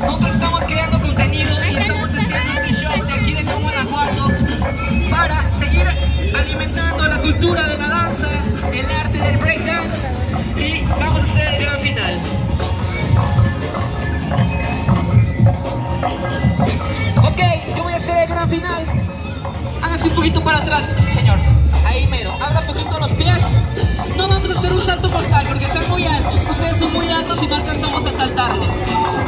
nosotros estamos creando contenido y estamos haciendo este show de aquí de León, Guanajuato para seguir alimentando la cultura de la danza, el arte del breakdance y vamos a hacer el gran final. Ok, yo voy a hacer el gran final. Háganse un poquito para atrás, señor. Ahí mero. Abra un poquito los pies. Vamos a hacer un salto mortal porque están muy altos. Ustedes son muy altos y no alcanzamos a saltarlos.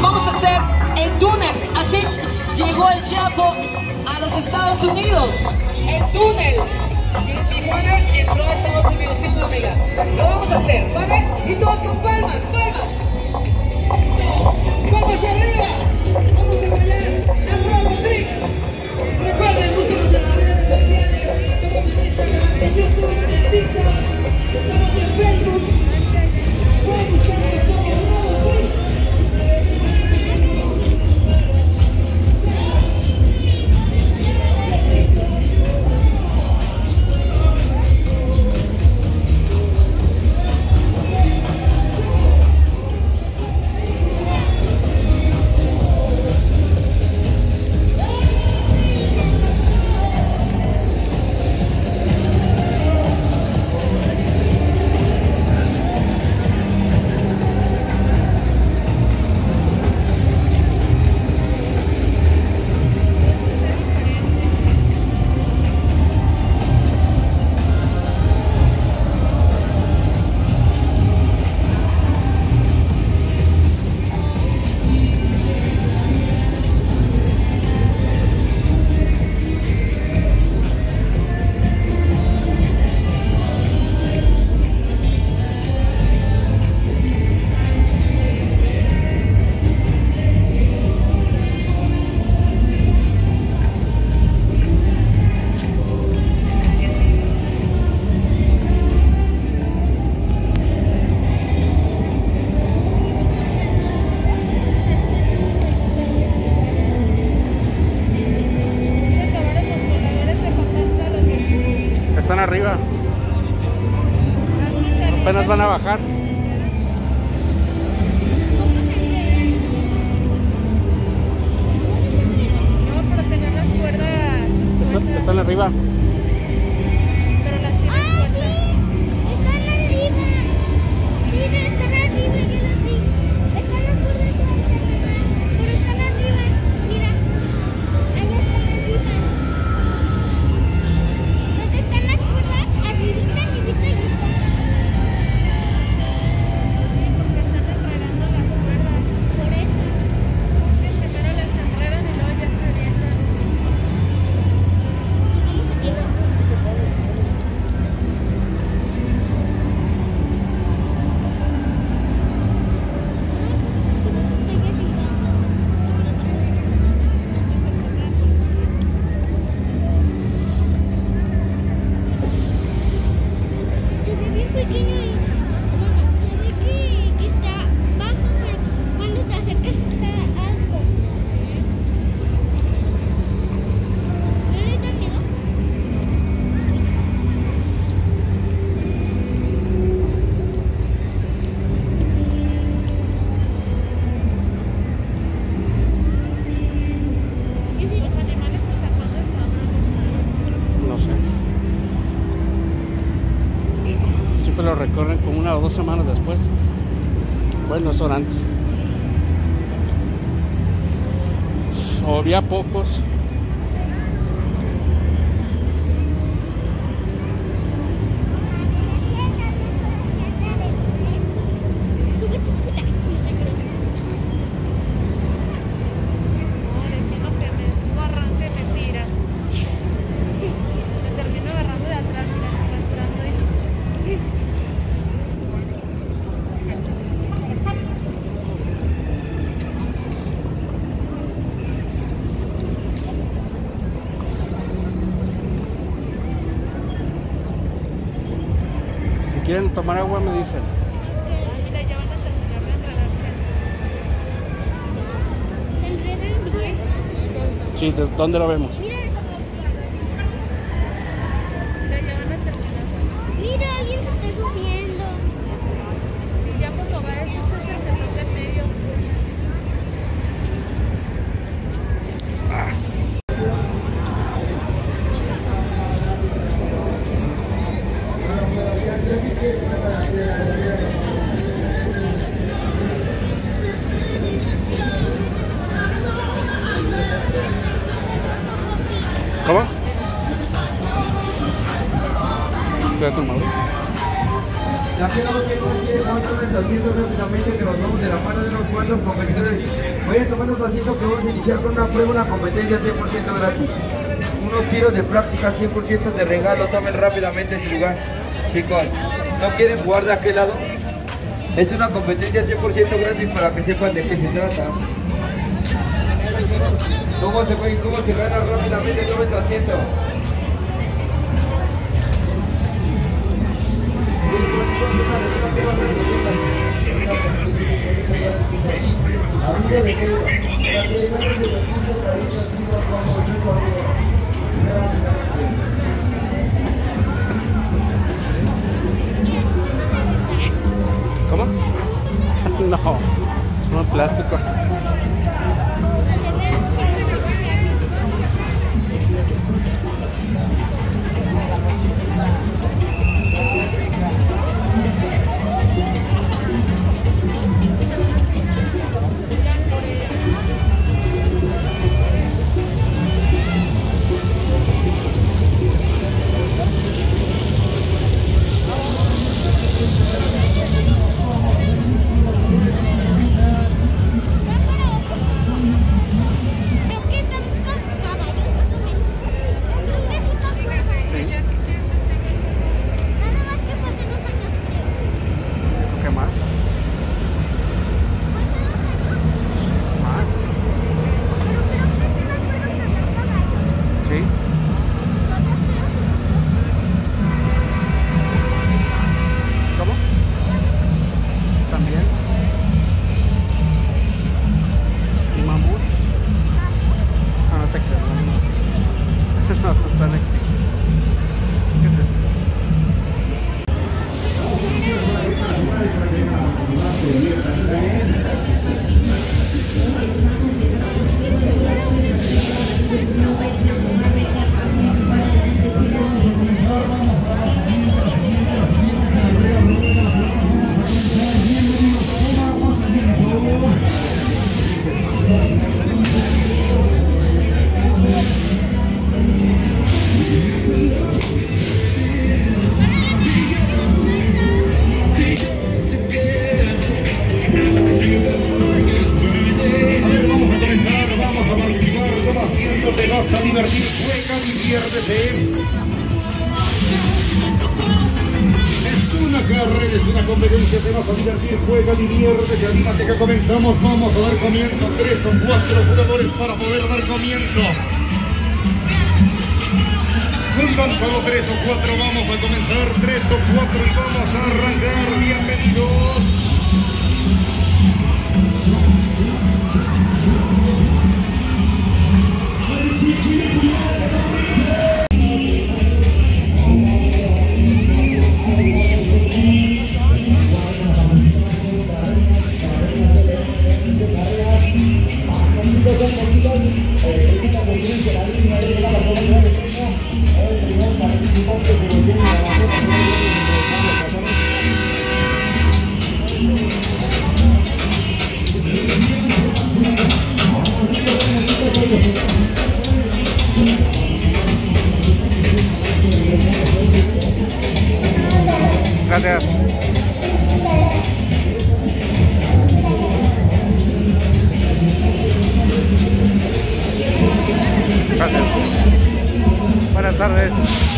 Vamos a hacer el túnel. Así llegó el Chapo a los Estados Unidos. El túnel. De Tijuana entró a Estados Unidos, ¿sí, no, amiga? Lo vamos a hacer, ¿vale? Y todos con palmas, palmas. ¡Palmas arriba! Vamos a apoyar a. Recuerden, búsquenos en las redes sociales. Estamos en van a bajar. Lo recorren como una o dos semanas después. Bueno, son antes. Había pocos. Súbete, súbete. No, de que no que me subo arranca y me tira. Me termino agarrando de atrás, mira, arrastrando y... Si quieren tomar agua me dicen. Mira, ya van a terminar de enredarse. Se enredan bien. Sí, ¿de ¿dónde lo vemos? Voy a tomar los asientos que vamos a iniciar con una prueba, una competencia 100% gratis. Unos tiros de práctica 100% de regalo, tomen rápidamente su lugar. Chicos, ¿no quieren jugar de aquel lado? Es una competencia 100% gratis para que sepan de qué se trata. ¿Cómo se, puede- cómo se gana rápidamente? Tomen su asiento. ¿Cómo? Vamos a dar comienzo, tres o cuatro jugadores para poder dar comienzo. Con tan solo tres o cuatro vamos a comenzar, tres o cuatro y vamos a arrancar, bienvenidos. Gracias. Tardes.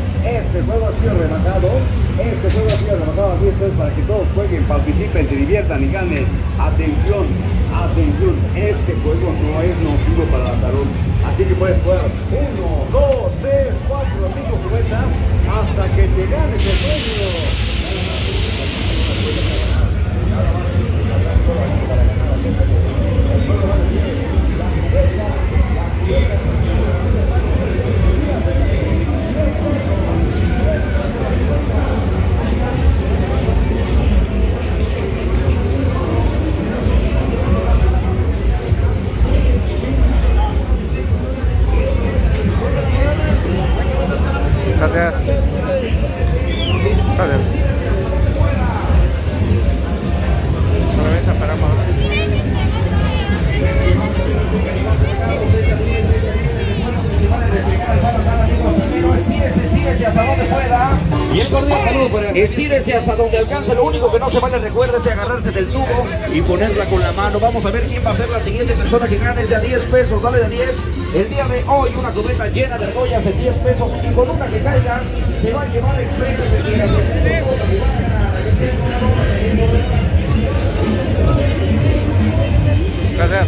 este juego ha sido rematado, este juego ha sido rematado a 10 pesos para que todos jueguen, participen, se diviertan y ganen. Atención, atención, este juego no es nocivo para la salud. Así que puedes jugar 1, 2, 3, 4, 5 cubetas hasta que te ganes el premio. Y ponerla con la mano. Vamos a ver quién va a ser la siguiente persona que gane de a 10 pesos. Dale de a 10. El día de hoy, una cubeta llena de argollas de 10 pesos. Y con una que caiga, se va a llevar el premio quien Gracias. Gracias.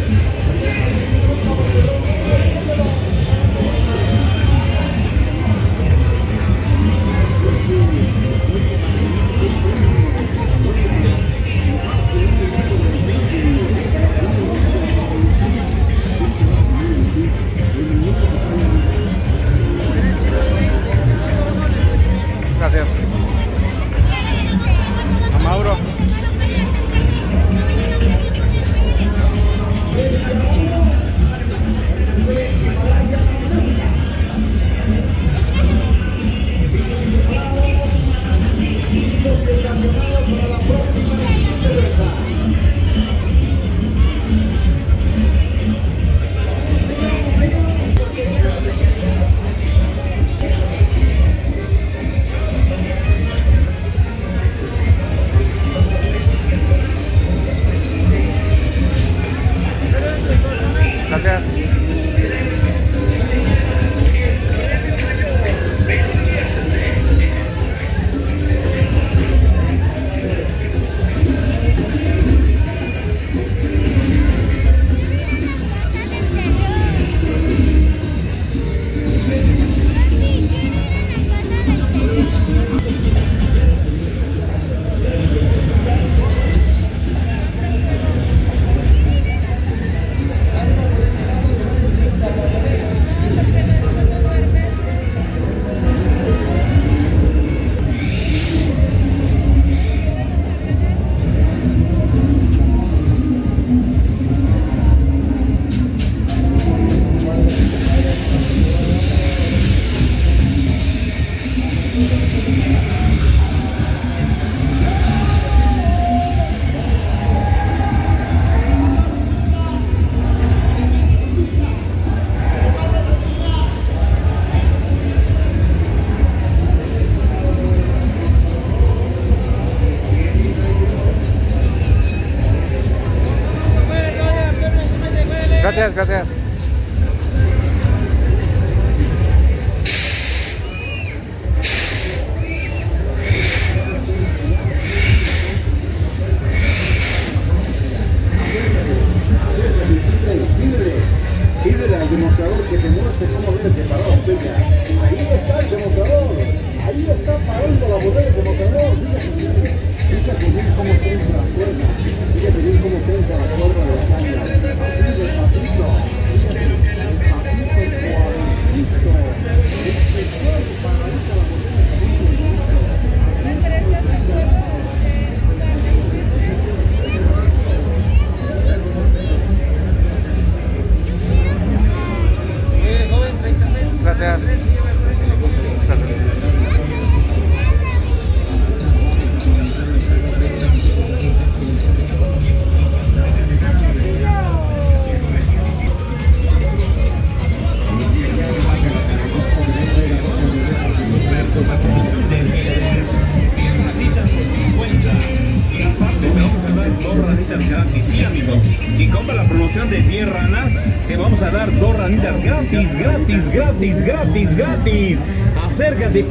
Gracias.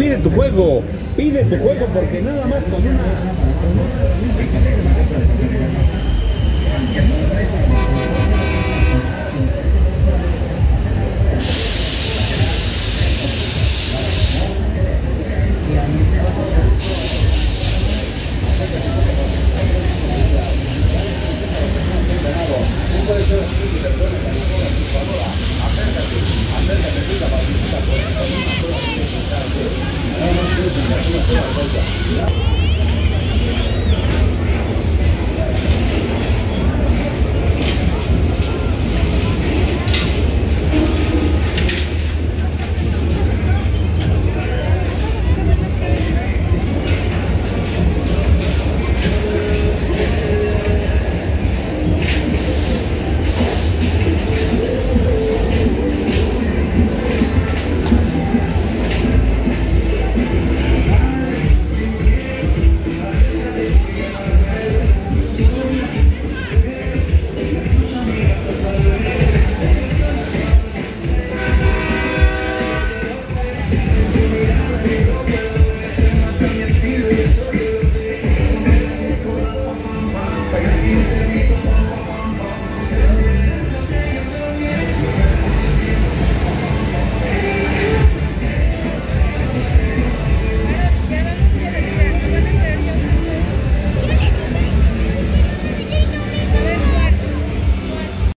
pide tu juego, pide tu juego porque nada más con una...